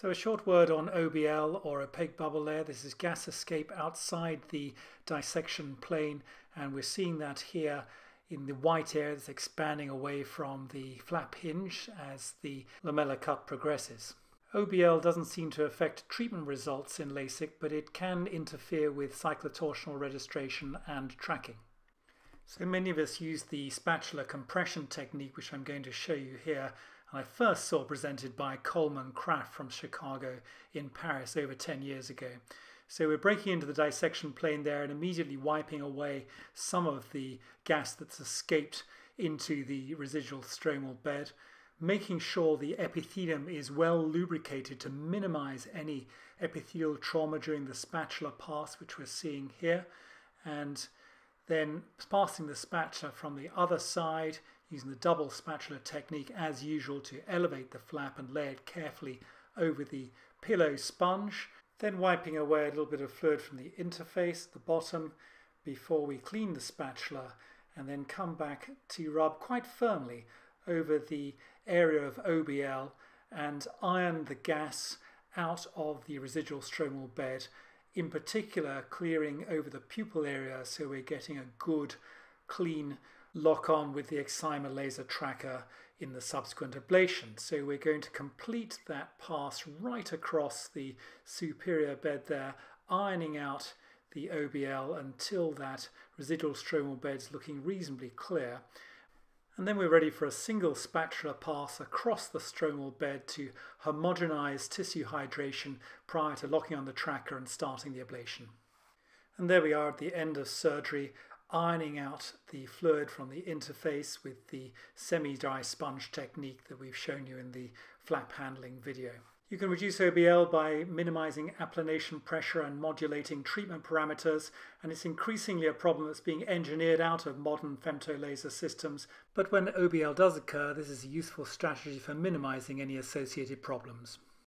So a short word on OBL or opaque bubble layer. This is gas escape outside the dissection plane and we're seeing that here in the white area that's expanding away from the flap hinge as the lamellar cut progresses. OBL doesn't seem to affect treatment results in LASIK, but it can interfere with cyclotorsional registration and tracking. So many of us use the spatula compression technique, which I'm going to show you here, I first saw presented by Colman Kraff from Chicago in Paris over 10 years ago. So we're breaking into the dissection plane there and immediately wiping away some of the gas that's escaped into the residual stromal bed, making sure the epithelium is well lubricated to minimize any epithelial trauma during the spatula pass, which we're seeing here, and then passing the spatula from the other side using the double spatula technique as usual to elevate the flap and lay it carefully over the pillow sponge, then wiping away a little bit of fluid from the interface at the bottom before we clean the spatula and then come back to rub quite firmly over the area of OBL and iron the gas out of the residual stromal bed, in particular clearing over the pupil area so we're getting a good clean lock on with the excimer laser tracker in the subsequent ablation. So we're going to complete that pass right across the superior bed there, ironing out the OBL until that residual stromal bed is looking reasonably clear. And then we're ready for a single spatula pass across the stromal bed to homogenize tissue hydration prior to locking on the tracker and starting the ablation. And there we are at the end of surgery ironing out the fluid from the interface with the semi-dry sponge technique that we've shown you in the flap handling video. You can reduce OBL by minimizing applanation pressure and modulating treatment parameters, and it's increasingly a problem that's being engineered out of modern femtolaser systems. But when OBL does occur, this is a useful strategy for minimizing any associated problems.